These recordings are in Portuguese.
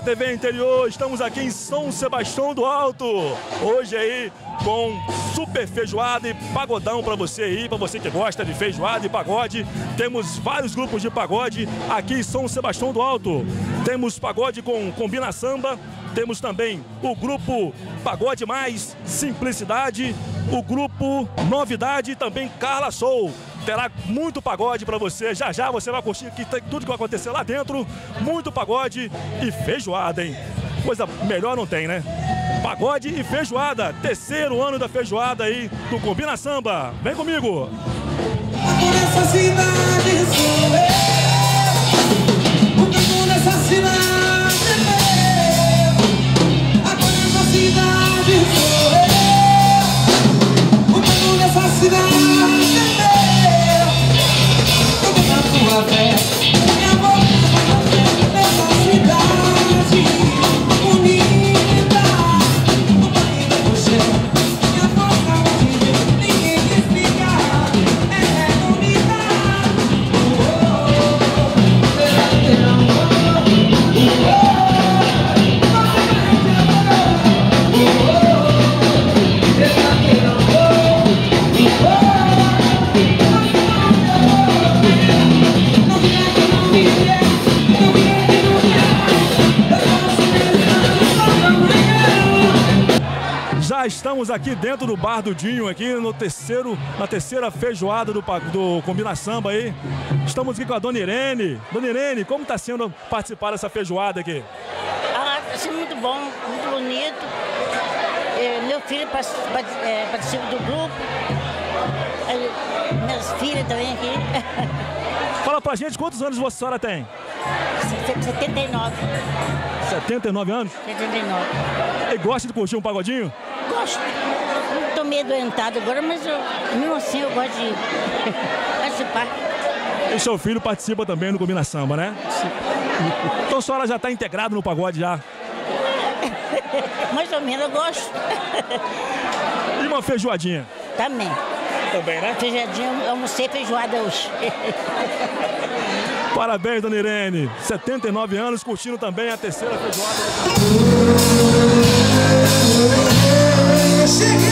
bem, interior? Estamos aqui em São Sebastião do Alto. Hoje aí com super feijoada e pagodão para você aí, para você que gosta de feijoada e pagode. Temos vários grupos de pagode aqui em São Sebastião do Alto. Temos pagode com Combina Samba, temos também o grupo Pagode Mais Simplicidade, o grupo Novidade e também Carla Soul. Terá muito pagode para você. Já já você vai curtir aqui tudo que vai acontecer lá dentro. Muito pagode e feijoada, hein? Coisa melhor não tem, né? Pagode e feijoada. Terceiro ano da feijoada aí do Combina Samba. Vem comigo. Cidade sou eu. Na estamos aqui dentro do bar do Dinho, aqui no terceiro, na terceira feijoada do, do Combina Samba aí. Estamos aqui com a Dona Irene. Dona Irene, como está sendo participar dessa feijoada aqui? Ah, tá sendo muito bom, muito bonito. Eh, meu filho eh, participa do grupo. Eh, minhas filhas também aqui. Fala pra gente quantos anos a senhora tem? 79. 79 anos? 79. E gosta de curtir um pagodinho? Gosto. Estou meio adoentado agora, mas eu, mesmo assim eu gosto de participar. E seu filho participa também do Combina Samba, né? Então a senhora já está integrada no pagode já. Mais ou menos eu gosto. E uma feijoadinha? Também. Também, né? Feijadinha, eu almocei feijoada hoje. Parabéns, Dona Irene. 79 anos, curtindo também a terceira feijoada. Pode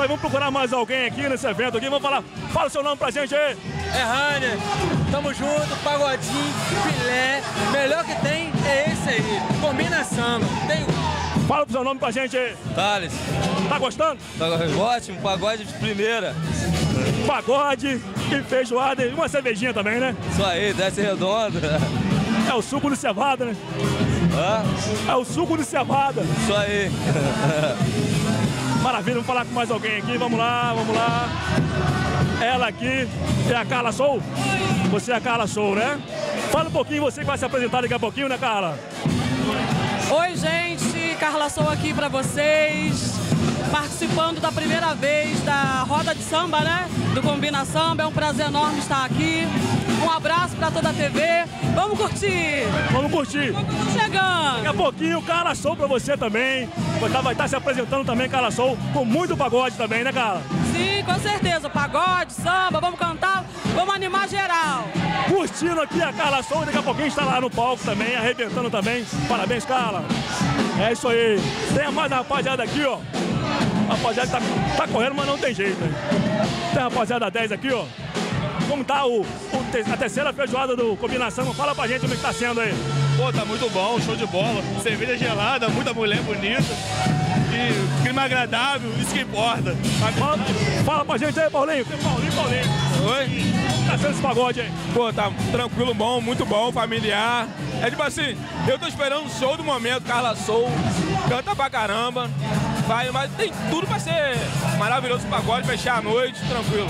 isso aí, vamos procurar mais alguém aqui nesse evento aqui. Vamos falar. Fala o seu nome pra gente aí. É Rainer, tamo junto, pagodinho, filé, melhor que tem é esse aí, combina samba, tem Fala o seu nome pra gente aí. Thales, Tá gostando? pagode ótimo, pagode de primeira. pagode e feijoada e uma cervejinha também, né? Isso aí, desce redondo. É o suco de cevada, né? Hã? É o suco de cevada. Isso aí. Maravilha, vamos falar com mais alguém aqui. Vamos lá, vamos lá. Ela aqui é a Carla Sou? Você é a Carla Sou, né? Fala um pouquinho, você que vai se apresentar daqui a pouquinho, né, Carla? Oi, gente, Carla Sou aqui pra vocês. Participando da primeira vez da roda de samba, né? Do Combina Samba. É um prazer enorme estar aqui. Um abraço pra toda a TV. Vamos curtir! Vamos curtir. Estamos chegando! Daqui a pouquinho, Carla Sou pra você também. Vai estar, vai estar se apresentando também, Carla Sou, com muito pagode também, né, Carla? Sim, com certeza. Pagode, samba, vamos cantar, vamos animar geral. Curtindo aqui a Carla Sou, daqui a pouquinho está lá no palco também, arrebentando também. Parabéns, Carla. É isso aí. Tem mais rapaziada aqui, ó. Rapaziada tá, tá correndo, mas não tem jeito, né? Tem a rapaziada 10 aqui, ó. Como tá o, o a terceira feijoada do Combinação? Fala pra gente como é que tá sendo aí. Pô, tá muito bom, show de bola. Cerveja gelada, muita mulher bonita. E clima agradável, isso que importa. Fala, fala pra gente aí, Paulinho. Paulinho, Paulinho. Oi? Tá sendo esse pagode aí? Pô, tá tranquilo, bom, muito bom, familiar. É tipo assim, eu tô esperando o show do momento, Carla Soul, canta pra caramba. Vai, mas tem tudo pra ser maravilhoso o pagode, fechar a noite, tranquilo.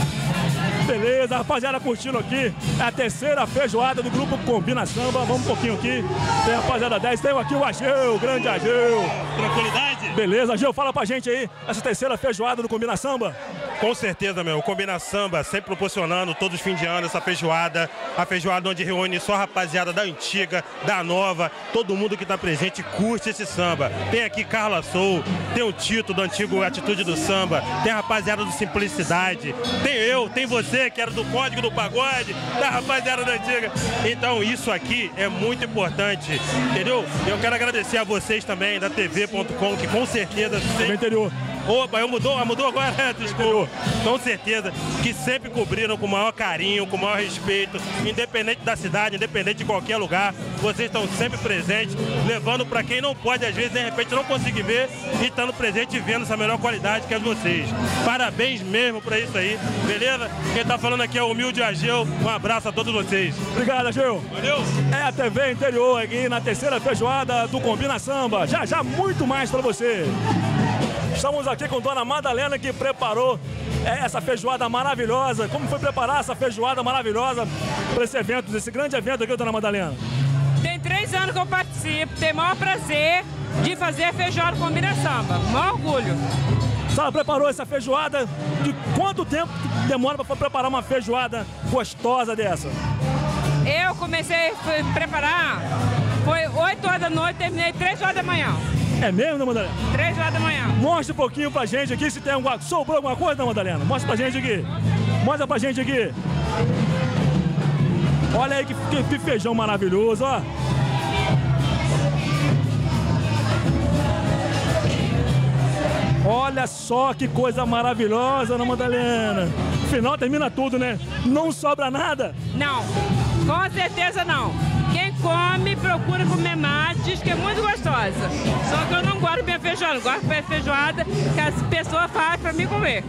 Beleza, rapaziada curtindo aqui. É a terceira feijoada do grupo Combina Samba. Vamos um pouquinho aqui. Tem a rapaziada 10. Tem aqui o Ageu, o grande Ageu. Tranquilidade? Beleza, Ageu, fala pra gente aí. Essa terceira feijoada do Combina Samba. Com certeza, meu. O Combina Samba sempre proporcionando todos os fins de ano essa feijoada. A feijoada onde reúne só a rapaziada da antiga, da nova. Todo mundo que tá presente curte esse samba. Tem aqui Carla Sou, tem o Tito do antigo Atitude do Samba, tem a rapaziada do Simplicidade, tem eu, tem você que era do Código do Pagode, da rapaziada da antiga. Então isso aqui é muito importante, entendeu? Eu quero agradecer a vocês também da TV.com, que com certeza Do sempre interior. Opa, eu mudou, mudou agora, desculpa. Com certeza que sempre cobriram com o maior carinho, com o maior respeito, independente da cidade, independente de qualquer lugar. Vocês estão sempre presentes, levando para quem não pode, às vezes, de repente, não conseguir ver e estando presente e vendo essa melhor qualidade que é de vocês. Parabéns mesmo para isso aí, beleza? Quem tá falando aqui é o Humilde Ageu. Um abraço a todos vocês. Obrigado, Ageu. Valeu! É a TV Interior aqui na terceira feijoada do Combina Samba. Já já muito mais pra você. Estamos aqui com Dona Madalena que preparou essa feijoada maravilhosa. Como foi preparar essa feijoada maravilhosa para esse evento, esse grande evento aqui, Dona Madalena? Tem três anos que eu participo, tenho o maior prazer de fazer feijoada com Combina Samba. Maior orgulho. A senhora preparou essa feijoada? De quanto tempo demora para preparar uma feijoada gostosa dessa? Eu comecei a preparar, foi 8 horas da noite, terminei 3 horas da manhã. É mesmo, Dona Madalena? 3 horas da manhã. Mostra um pouquinho pra gente aqui se tem alguma. Sobrou alguma coisa, Dona Madalena? Mostra pra gente aqui. Mostra pra gente aqui. Olha aí que, que- feijão maravilhoso, ó. Olha só que coisa maravilhosa, Dona Madalena. Final termina tudo, né? Não sobra nada. Não, com certeza não. Come, procura comer mais, diz que é muito gostosa. Só que eu não gosto de minha feijoada, eu gosto de minha feijoada que as pessoas fazem pra mim comer.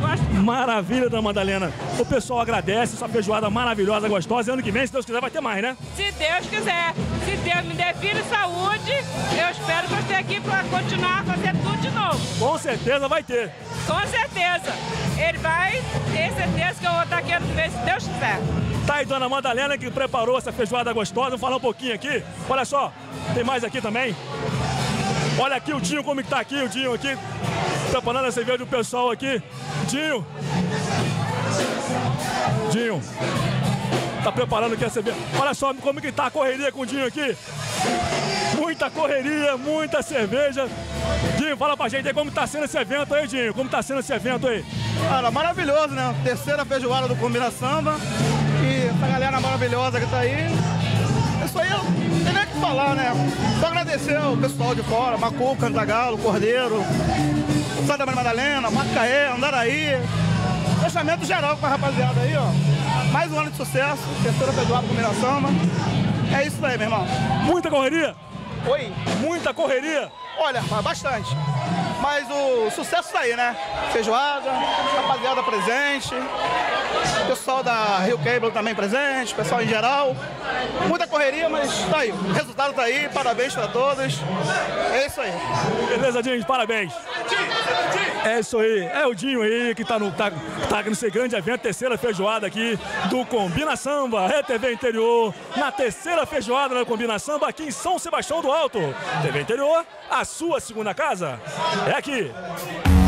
Gosto Maravilha, Dona Madalena. O pessoal agradece essa feijoada maravilhosa, gostosa. E ano que vem, se Deus quiser, vai ter mais, né? Se Deus quiser, se Deus me der vida e saúde, eu espero que eu esteja aqui para continuar a fazer tudo de novo. Com certeza vai ter. Com certeza. Ele vai ter certeza que eu vou estar aqui ano que vem, se Deus quiser. Tá aí, dona Madalena, que preparou essa feijoada gostosa. Vamos falar um pouquinho aqui. Olha só, tem mais aqui também. Olha aqui o Dinho, como que tá aqui, o Dinho aqui. Preparando a cerveja do pessoal aqui. Dinho. Dinho. Tá preparando aqui a cerveja. Olha só como que tá a correria com o Dinho aqui. Muita correria, muita cerveja. Dinho, fala pra gente aí como tá sendo esse evento aí, Dinho. Como tá sendo esse evento aí? Cara, maravilhoso, né? Terceira feijoada do Combina Samba. Essa galera maravilhosa que tá aí. Isso aí não tem nem o que falar, né? Só agradecer ao pessoal de fora, Macu, Cantagalo, Cordeiro, Santa Maria Madalena, Macaé, Andaraí. Fechamento geral com a rapaziada aí, ó. Mais um ano de sucesso, terceira do Combina Samba. É isso aí, meu irmão. Muita correria? Oi? Muita correria? Olha, bastante. Mas o sucesso tá aí, né? Feijoada, rapaziada presente, pessoal da Rio Cable também presente, pessoal em geral. Muita correria, mas tá aí. O resultado tá aí, parabéns pra todos. É isso aí. Beleza, Dinho, parabéns. É isso aí, é o Dinho aí que tá no, tá, tá nesse grande evento, terceira feijoada aqui do Combina Samba, é TV Interior, na terceira feijoada do Combina Samba aqui em São Sebastião do Alto. TV Interior, a sua segunda casa, é aqui. Wow.